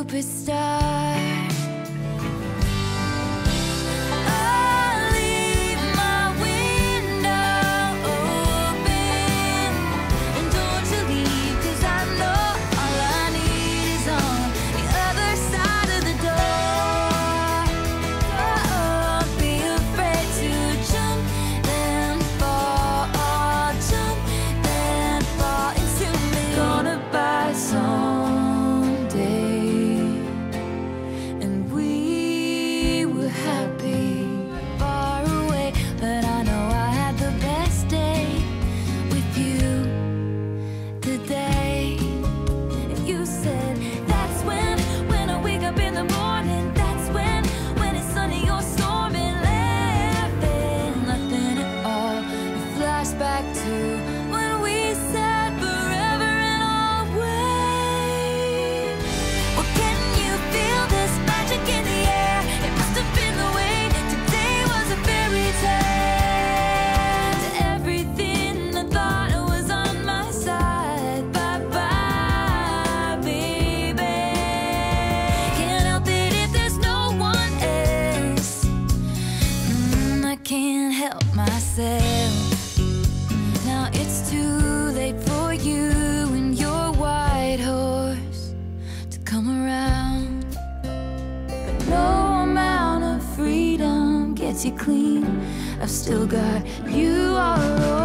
superstar. Back to when we said forever and. Well, can you feel this magic in the air? It must have been the way today was a fairy tale. Everything I thought was on my side. Bye bye, baby. Can't help it if there's no one else. Mm, I can't help myself. It's too late for you and your white horse to come around. But no amount of freedom gets you clean. I've still got you all